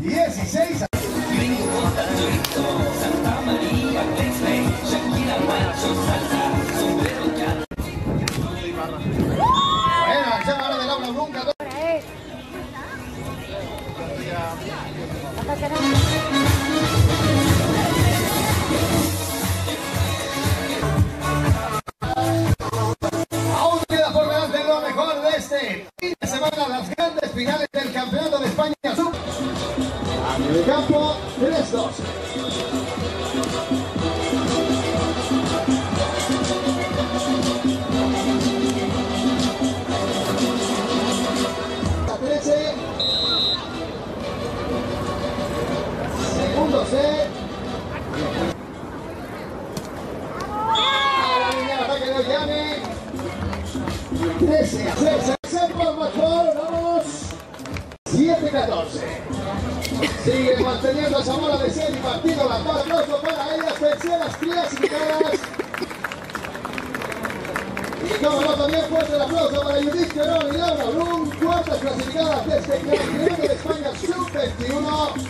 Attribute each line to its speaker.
Speaker 1: 16 a Bueno, acción ahora de Laura Brunca. Aún queda por delante lo mejor de este fin de semana, las grandes finales A medio campo, 3-2. La 13. Segundo set. A la línea de ataque de Ollane. 13 a 6. Excepto Macor, vamos. 7-14. Sigue manteniendo esa bola de 6 partido. La cual aplauso para ellas, terceras clasificadas. Y como no, también fuerte el aplauso para Judith Querón y Laura Blum, cuartas clasificadas de este Campeonato de España Sub-21.